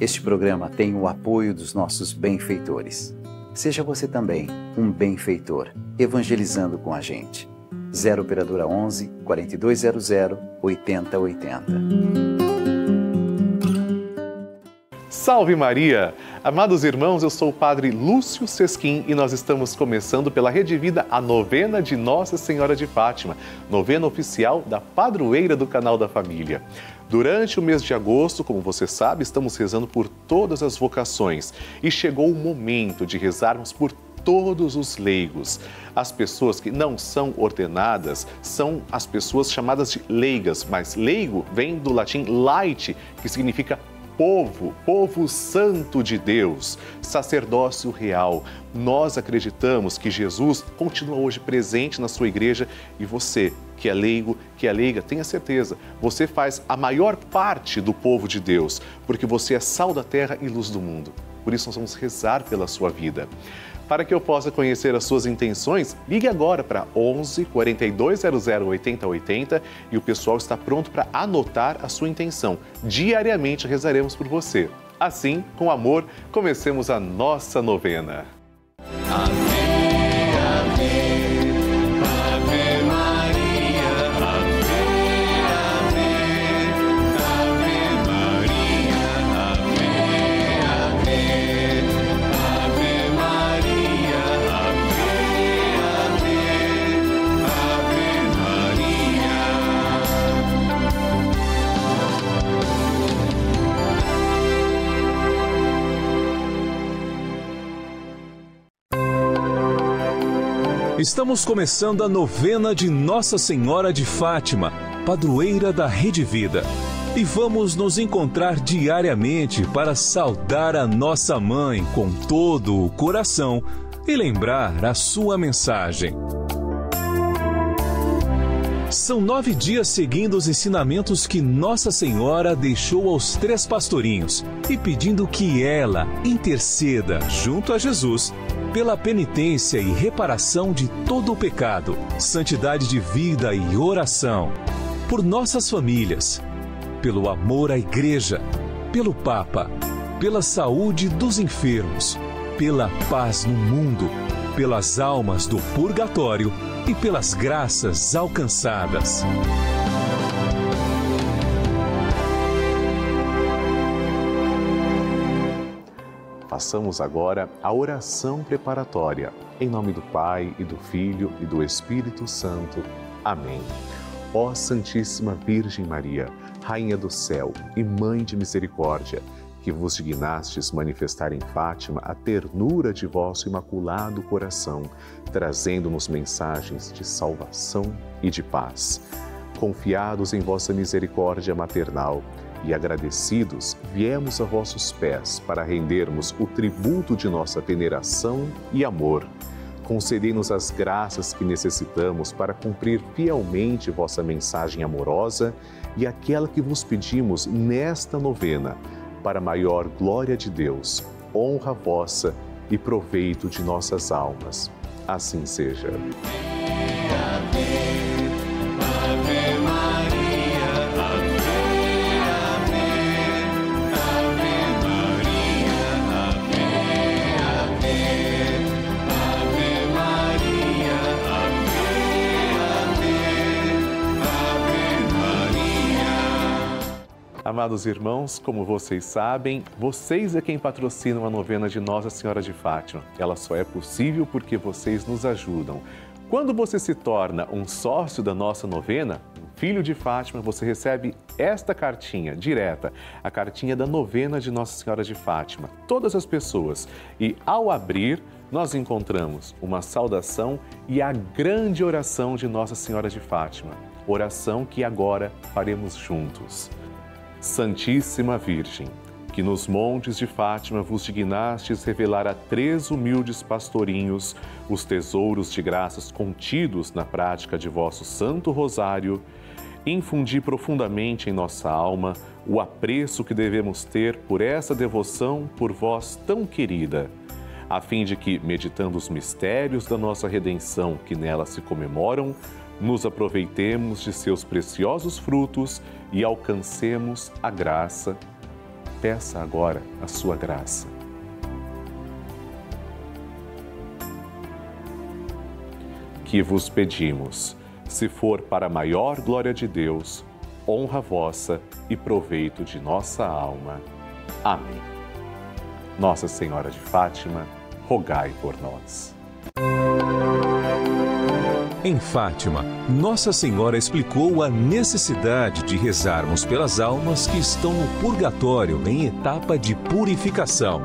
Este programa tem o apoio dos nossos benfeitores. Seja você também um benfeitor, evangelizando com a gente. 0 Operadora 11 4200 8080. Salve Maria! Amados irmãos, eu sou o Padre Lúcio Sesquim e nós estamos começando pela Rede Vida a novena de Nossa Senhora de Fátima, novena oficial da padroeira do Canal da Família. Durante o mês de agosto, como você sabe, estamos rezando por todas as vocações e chegou o momento de rezarmos por todos os leigos. As pessoas que não são ordenadas são as pessoas chamadas de leigas, mas leigo vem do latim laite, que significa povo, povo santo de Deus, sacerdócio real. Nós acreditamos que Jesus continua hoje presente na sua igreja e você, que é leigo, que é leiga, tenha certeza, você faz a maior parte do povo de Deus, porque você é sal da terra e luz do mundo. Por isso nós vamos rezar pela sua vida. Para que eu possa conhecer as suas intenções, ligue agora para 11 4200 8080 e o pessoal está pronto para anotar a sua intenção. Diariamente rezaremos por você. Assim, com amor, comecemos a nossa novena. Amém. Estamos começando a novena de Nossa Senhora de Fátima, padroeira da Rede Vida. E vamos nos encontrar diariamente para saudar a nossa mãe com todo o coração e lembrar a sua mensagem. São nove dias seguindo os ensinamentos que Nossa Senhora deixou aos três pastorinhos e pedindo que ela interceda junto a Jesus pela penitência e reparação de todo o pecado, santidade de vida e oração, por nossas famílias, pelo amor à Igreja, pelo Papa, pela saúde dos enfermos, pela paz no mundo, pelas almas do purgatório e pelas graças alcançadas. Façamos agora a oração preparatória. Em nome do Pai e do Filho e do Espírito Santo. Amém. Ó Santíssima Virgem Maria, Rainha do céu e Mãe de misericórdia, que vos dignastes manifestar em Fátima a ternura de vosso imaculado coração, trazendo-nos mensagens de salvação e de paz. Confiados em vossa misericórdia maternal, e agradecidos, viemos a vossos pés para rendermos o tributo de nossa veneração e amor. Concedei-nos as graças que necessitamos para cumprir fielmente vossa mensagem amorosa e aquela que vos pedimos nesta novena, para maior glória de Deus, honra vossa e proveito de nossas almas. Assim seja. Amados irmãos, como vocês sabem, vocês é quem patrocinam a novena de Nossa Senhora de Fátima. Ela só é possível porque vocês nos ajudam. Quando você se torna um sócio da nossa novena, filho de Fátima, você recebe esta cartinha direta, a cartinha da novena de Nossa Senhora de Fátima. Todas as pessoas. E ao abrir, nós encontramos uma saudação e a grande oração de Nossa Senhora de Fátima. Oração que agora faremos juntos. Santíssima Virgem, que nos montes de Fátima vos dignastes revelar a três humildes pastorinhos os tesouros de graças contidos na prática de vosso Santo Rosário, infundi profundamente em nossa alma o apreço que devemos ter por essa devoção por vós tão querida, a fim de que, meditando os mistérios da nossa redenção que nela se comemoram, nos aproveitemos de seus preciosos frutos e alcancemos a graça peça agora a sua graça. Que vos pedimos, se for para a maior glória de Deus, honra vossa e proveito de nossa alma. Amém. Nossa Senhora de Fátima, rogai por nós. Em Fátima, Nossa Senhora explicou a necessidade de rezarmos pelas almas que estão no purgatório em etapa de purificação.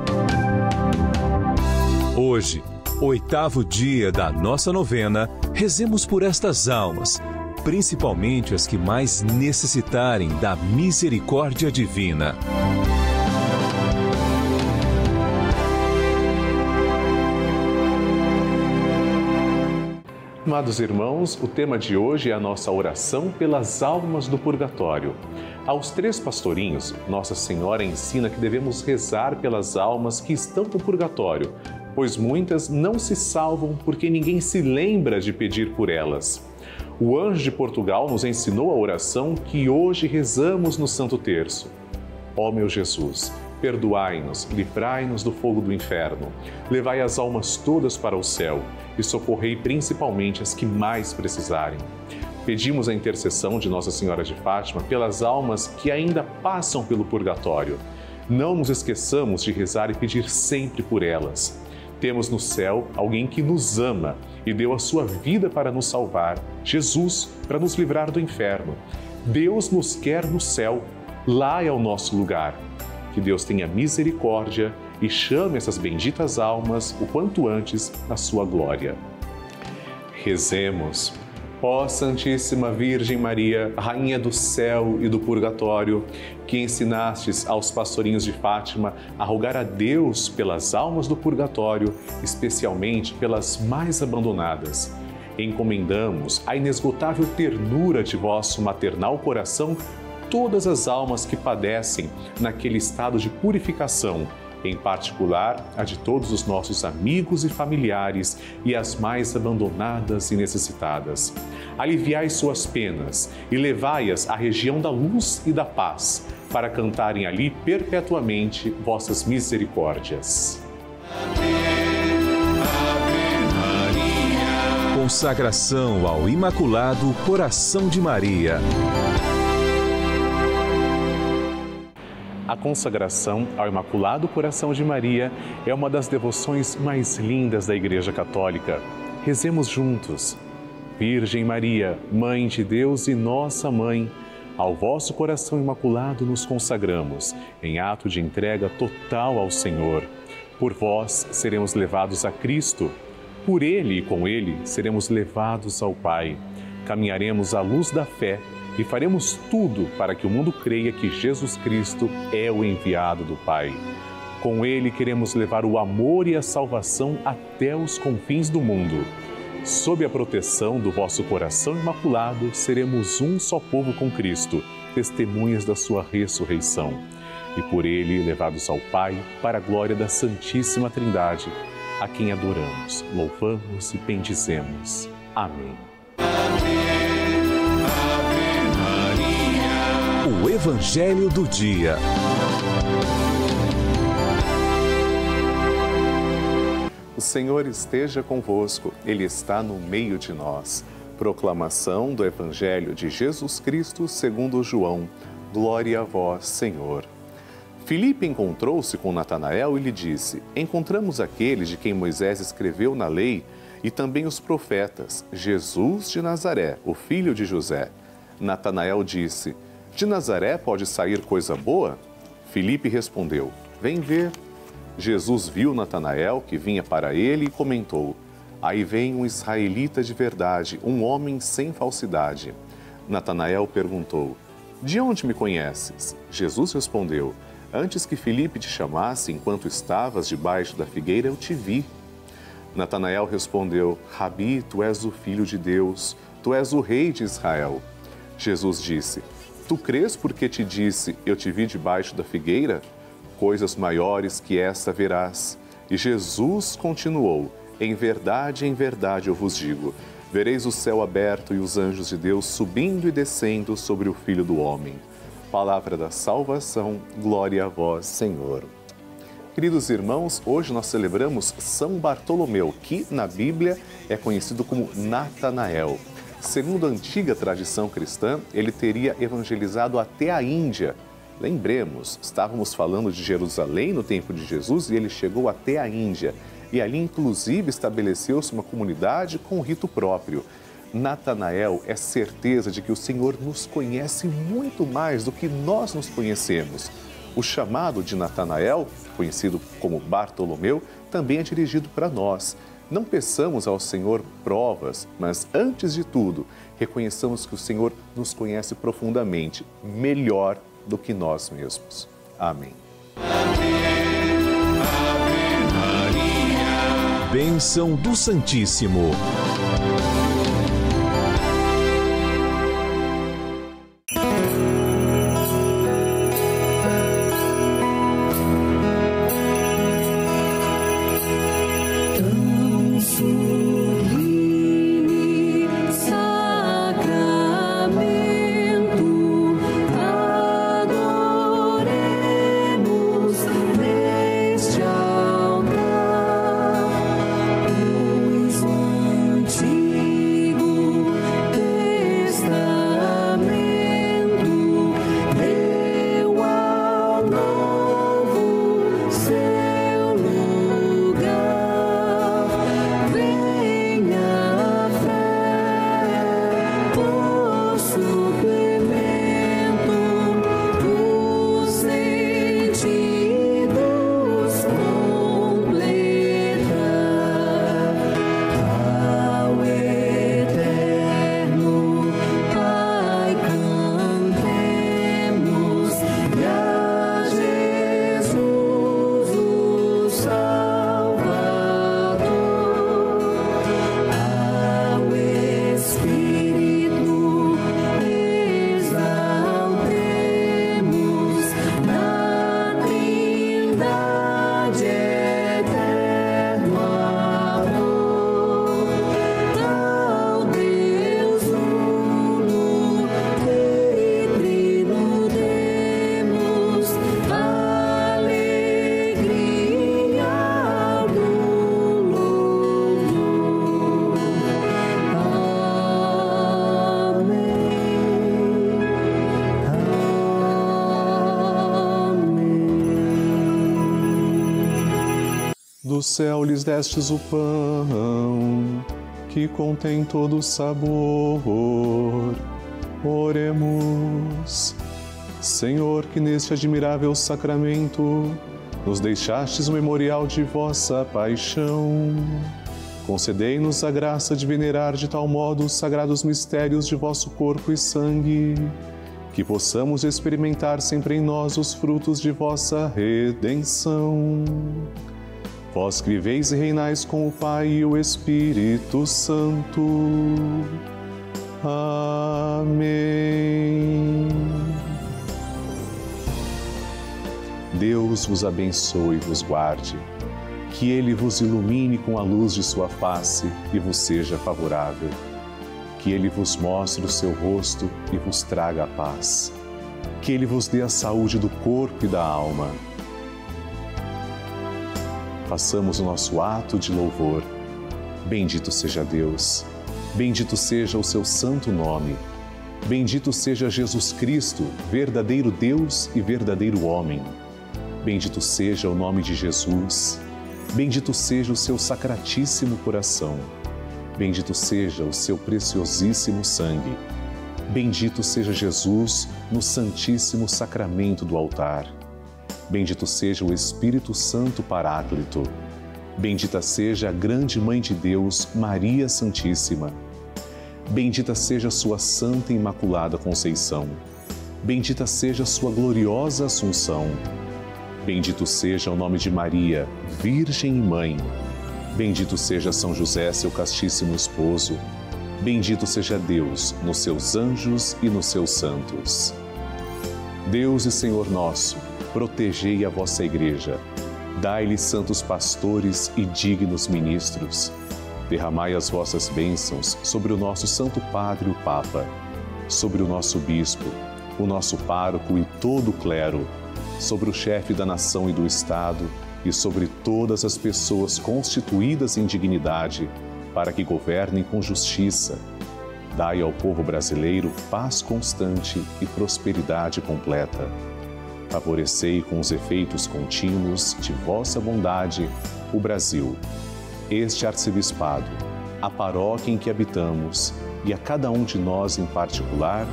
Hoje, oitavo dia da nossa novena, rezemos por estas almas, principalmente as que mais necessitarem da misericórdia divina. Amados irmãos, o tema de hoje é a nossa oração pelas almas do purgatório. Aos três pastorinhos, Nossa Senhora ensina que devemos rezar pelas almas que estão no purgatório, pois muitas não se salvam porque ninguém se lembra de pedir por elas. O anjo de Portugal nos ensinou a oração que hoje rezamos no Santo Terço. Ó meu Jesus, perdoai-nos, livrai-nos do fogo do inferno, levai as almas todas para o céu e socorrei principalmente as que mais precisarem. Pedimos a intercessão de Nossa Senhora de Fátima pelas almas que ainda passam pelo purgatório. Não nos esqueçamos de rezar e pedir sempre por elas. Temos no céu alguém que nos ama e deu a sua vida para nos salvar, Jesus, para nos livrar do inferno. Deus nos quer no céu, lá é o nosso lugar. Que Deus tenha misericórdia e chame essas benditas almas o quanto antes à sua glória. Rezemos. Ó Santíssima Virgem Maria, Rainha do céu e do purgatório, que ensinastes aos pastorinhos de Fátima a rogar a Deus pelas almas do purgatório, especialmente pelas mais abandonadas. Encomendamos a inesgotável ternura de vosso maternal coração todas as almas que padecem naquele estado de purificação, em particular a de todos os nossos amigos e familiares e as mais abandonadas e necessitadas. Aliviai suas penas e levai-as à região da luz e da paz, para cantarem ali perpetuamente vossas misericórdias. Consagração ao Imaculado Coração de Maria. A consagração ao Imaculado Coração de Maria é uma das devoções mais lindas da Igreja Católica. Rezemos juntos. Virgem Maria, Mãe de Deus e nossa Mãe, ao vosso coração imaculado nos consagramos, em ato de entrega total ao Senhor. Por vós seremos levados a Cristo. Por Ele e com Ele seremos levados ao Pai. Caminharemos à luz da fé e faremos tudo para que o mundo creia que Jesus Cristo é o enviado do Pai. Com ele queremos levar o amor e a salvação até os confins do mundo. Sob a proteção do vosso coração imaculado, seremos um só povo com Cristo, testemunhas da sua ressurreição. E por ele levados ao Pai, para a glória da Santíssima Trindade, a quem adoramos, louvamos e bendizemos. Amém. Evangelho do Dia. O Senhor esteja convosco, Ele está no meio de nós. Proclamação do Evangelho de Jesus Cristo segundo João. Glória a vós, Senhor. Filipe encontrou-se com Natanael e lhe disse: Encontramos aquele de quem Moisés escreveu na lei e também os profetas, Jesus de Nazaré, o filho de José. Natanael disse: De Nazaré pode sair coisa boa? Filipe respondeu: Vem ver. Jesus viu Natanael que vinha para ele e comentou: Aí vem um israelita de verdade, um homem sem falsidade. Natanael perguntou: De onde me conheces? Jesus respondeu: Antes que Filipe te chamasse, enquanto estavas debaixo da figueira, eu te vi. Natanael respondeu: Rabi, tu és o filho de Deus, tu és o rei de Israel. Jesus disse: Tu crês porque te disse: Eu te vi debaixo da figueira? Coisas maiores que essa verás. E Jesus continuou: Em verdade, em verdade eu vos digo: vereis o céu aberto e os anjos de Deus subindo e descendo sobre o filho do homem. palavra da salvação. Glória a vós, Senhor. Queridos irmãos, hoje nós celebramos São Bartolomeu, que na Bíblia é conhecido como Natanael. Segundo a antiga tradição cristã, ele teria evangelizado até a Índia. Lembremos, estávamos falando de Jerusalém no tempo de Jesus e ele chegou até a Índia. E ali, inclusive, estabeleceu-se uma comunidade com rito próprio. Natanael é certeza de que o Senhor nos conhece muito mais do que nós nos conhecemos. O chamado de Natanael, conhecido como Bartolomeu, também é dirigido para nós. Não peçamos ao Senhor provas, mas antes de tudo, reconheçamos que o Senhor nos conhece profundamente, melhor do que nós mesmos. Amém. Bênção do Santíssimo. Céu lhes destes o pão, que contém todo o sabor. Oremos. Senhor, que neste admirável sacramento nos deixastes o memorial de vossa paixão. Concedei-nos a graça de venerar de tal modo os sagrados mistérios de vosso corpo e sangue, que possamos experimentar sempre em nós os frutos de vossa redenção. Vós que viveis e reinais com o Pai e o Espírito Santo. Amém. Deus vos abençoe e vos guarde. Que Ele vos ilumine com a luz de sua face e vos seja favorável. Que Ele vos mostre o seu rosto e vos traga a paz. Que Ele vos dê a saúde do corpo e da alma façamos o nosso ato de louvor. Bendito seja Deus, bendito seja o seu santo nome, bendito seja Jesus Cristo, verdadeiro Deus e verdadeiro homem. Bendito seja o nome de Jesus, bendito seja o seu sacratíssimo coração, bendito seja o seu preciosíssimo sangue. Bendito seja Jesus no Santíssimo Sacramento do altar. Bendito seja o Espírito Santo Paráclito. Bendita seja a grande Mãe de Deus, Maria Santíssima. Bendita seja sua Santa e Imaculada Conceição. Bendita seja sua gloriosa Assunção. Bendito seja o nome de Maria, Virgem e Mãe. Bendito seja São José, seu castíssimo esposo. Bendito seja Deus nos seus anjos e nos seus santos. Deus e Senhor nosso, protegei a vossa Igreja. Dai-lhe santos pastores e dignos ministros. Derramai as vossas bênçãos sobre o nosso Santo Padre, o Papa, sobre o nosso Bispo, o nosso pároco e todo o clero, sobre o chefe da nação e do Estado e sobre todas as pessoas constituídas em dignidade, para que governem com justiça. Dai ao povo brasileiro paz constante e prosperidade completa. Favorecei com os efeitos contínuos de vossa bondade o Brasil, este arcebispado, a paróquia em que habitamos e a cada um de nós em particular,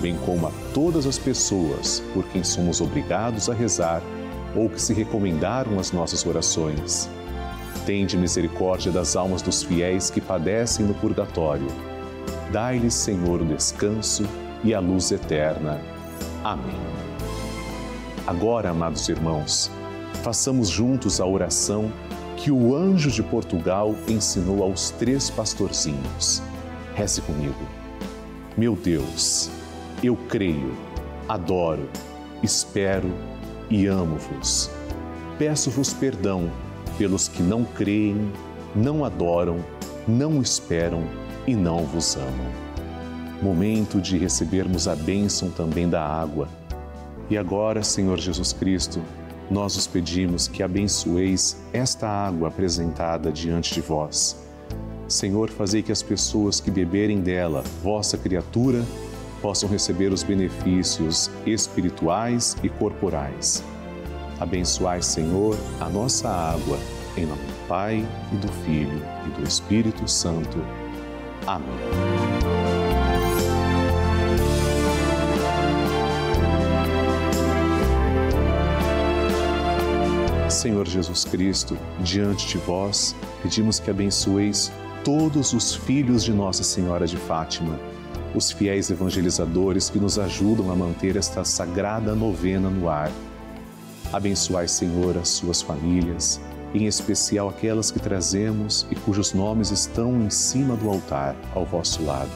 bem como a todas as pessoas por quem somos obrigados a rezar ou que se recomendaram as nossas orações. Tende misericórdia das almas dos fiéis que padecem no purgatório. Dai-lhes, Senhor, o descanso e a luz eterna. Amém. Agora, amados irmãos, façamos juntos a oração que o anjo de Portugal ensinou aos três pastorzinhos. Reze comigo. Meu Deus, eu creio, adoro, espero e amo-vos. Peço-vos perdão pelos que não creem, não adoram, não esperam e não vos amam. Momento de recebermos a bênção também da água. E agora, Senhor Jesus Cristo, nós os pedimos que abençoeis esta água apresentada diante de vós. Senhor, fazei que as pessoas que beberem dela, vossa criatura, possam receber os benefícios espirituais e corporais. Abençoai, Senhor, a nossa água, em nome do Pai e do Filho e do Espírito Santo. Amém. Senhor Jesus Cristo, diante de vós, pedimos que abençoeis todos os filhos de Nossa Senhora de Fátima os fiéis evangelizadores que nos ajudam a manter esta sagrada novena no ar. Abençoai, Senhor, as suas famílias, em especial aquelas que trazemos e cujos nomes estão em cima do altar, ao vosso lado.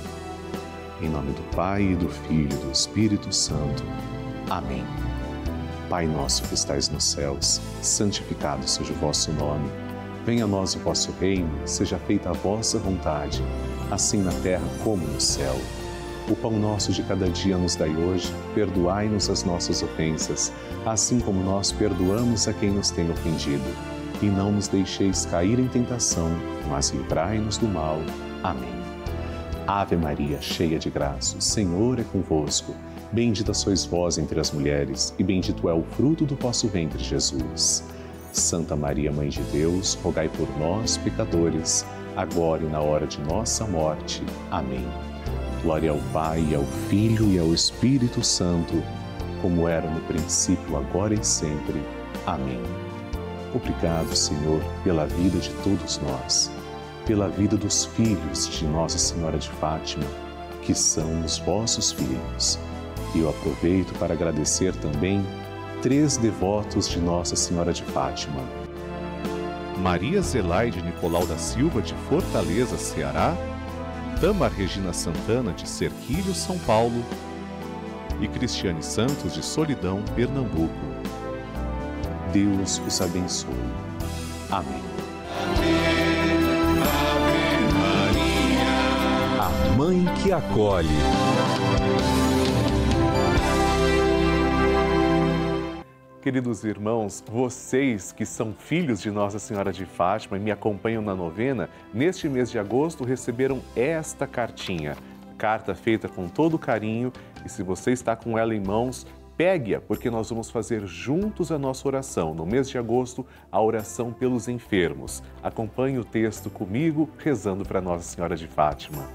Em nome do Pai, e do Filho e do Espírito Santo. Amém. Pai nosso que estais nos céus, santificado seja o vosso nome. Venha a nós o vosso reino, seja feita a vossa vontade, assim na terra como no céu. O pão nosso de cada dia nos dai hoje, perdoai-nos as nossas ofensas, assim como nós perdoamos a quem nos tem ofendido. E não nos deixeis cair em tentação, mas livrai-nos do mal. Amém. Ave Maria, cheia de graça, o Senhor é convosco. Bendita sois vós entre as mulheres, e bendito é o fruto do vosso ventre, Jesus. Santa Maria, Mãe de Deus, rogai por nós, pecadores, agora e na hora de nossa morte. Amém. Glória ao Pai, ao Filho e ao Espírito Santo, como era no princípio, agora e sempre. Amém. Obrigado, Senhor, pela vida de todos nós, pela vida dos filhos de Nossa Senhora de Fátima, que são os vossos filhos. E eu aproveito para agradecer também três devotos de Nossa Senhora de Fátima. Maria Zelaide Nicolau da Silva, de Fortaleza, Ceará, Tamar Regina Santana, de Serquilho, São Paulo, e Cristiane Santos, de Solidão, Pernambuco. Deus os abençoe. Amém. A Mãe que acolhe. Queridos irmãos, vocês que são filhos de Nossa Senhora de Fátima e me acompanham na novena, neste mês de agosto receberam esta cartinha. Carta feita com todo carinho e se você está com ela em mãos, pegue-a, porque nós vamos fazer juntos a nossa oração. No mês de agosto, a oração pelos enfermos. Acompanhe o texto comigo, rezando para Nossa Senhora de Fátima.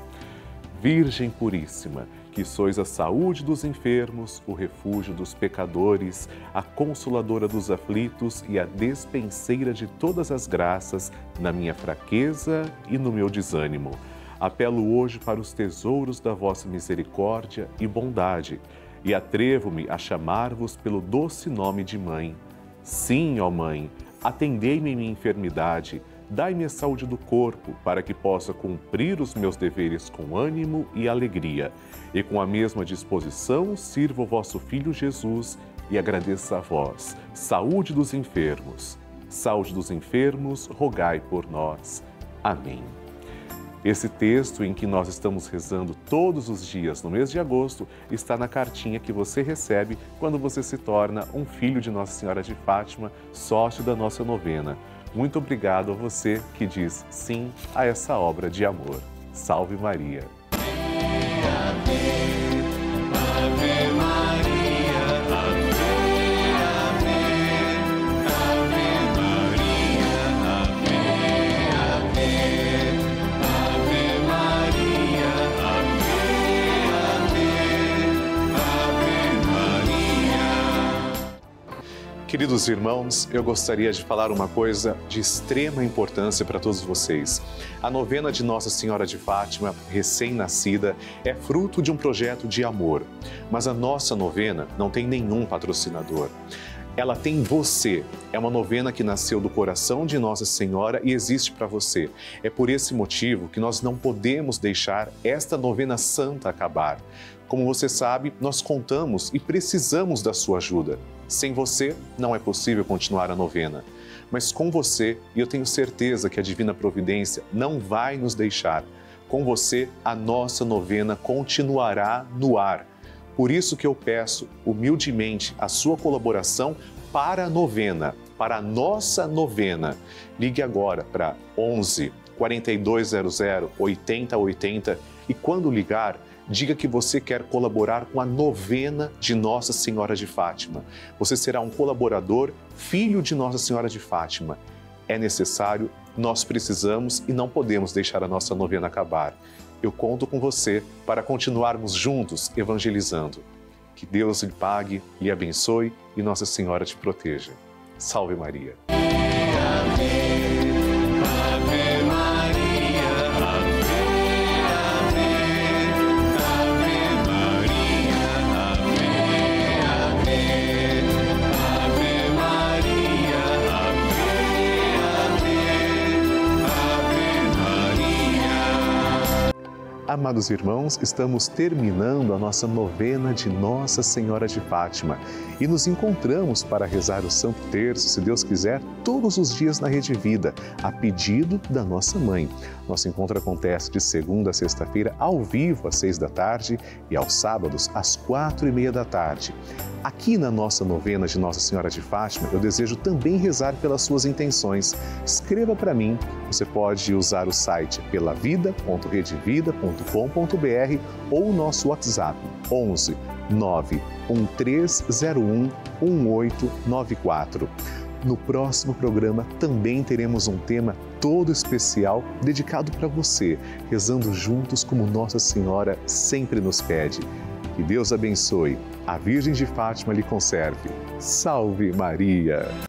Virgem Puríssima, que sois a saúde dos enfermos, o refúgio dos pecadores, a consoladora dos aflitos e a despenseira de todas as graças, na minha fraqueza e no meu desânimo. Apelo hoje para os tesouros da vossa misericórdia e bondade, e atrevo-me a chamar-vos pelo doce nome de Mãe. Sim, ó Mãe, atendei-me em minha enfermidade Dai-me a saúde do corpo, para que possa cumprir os meus deveres com ânimo e alegria. E com a mesma disposição sirva o vosso Filho Jesus e agradeça a vós. Saúde dos enfermos. Saúde dos enfermos, rogai por nós. Amém. Esse texto em que nós estamos rezando todos os dias no mês de agosto está na cartinha que você recebe quando você se torna um filho de Nossa Senhora de Fátima, sócio da nossa novena. Muito obrigado a você que diz sim a essa obra de amor. Salve Maria! Queridos irmãos, eu gostaria de falar uma coisa de extrema importância para todos vocês. A novena de Nossa Senhora de Fátima, recém-nascida, é fruto de um projeto de amor. Mas a nossa novena não tem nenhum patrocinador. Ela tem você. É uma novena que nasceu do coração de Nossa Senhora e existe para você. É por esse motivo que nós não podemos deixar esta novena santa acabar. Como você sabe, nós contamos e precisamos da sua ajuda. Sem você, não é possível continuar a novena. Mas com você, e eu tenho certeza que a Divina Providência não vai nos deixar, com você, a nossa novena continuará no ar. Por isso que eu peço humildemente a sua colaboração para a novena, para a nossa novena. Ligue agora para 11 4200 8080 e quando ligar, diga que você quer colaborar com a novena de Nossa Senhora de Fátima. Você será um colaborador, filho de Nossa Senhora de Fátima. É necessário, nós precisamos e não podemos deixar a nossa novena acabar. Eu conto com você para continuarmos juntos evangelizando. Que Deus lhe pague, lhe abençoe e Nossa Senhora te proteja. Salve Maria. Amados irmãos, estamos terminando a nossa novena de Nossa Senhora de Fátima e nos encontramos para rezar o Santo Terço, se Deus quiser, todos os dias na Rede Vida, a pedido da nossa mãe. Nosso encontro acontece de segunda a sexta-feira, ao vivo, às seis da tarde e aos sábados, às quatro e meia da tarde. Aqui na nossa novena de Nossa Senhora de Fátima, eu desejo também rezar pelas suas intenções. Escreva para mim. Você pode usar o site pelavida.redevida.com.br ou o nosso WhatsApp 11 91301 1894. No próximo programa também teremos um tema todo especial dedicado para você, rezando juntos como Nossa Senhora sempre nos pede. Que Deus abençoe, a Virgem de Fátima lhe conserve. Salve Maria!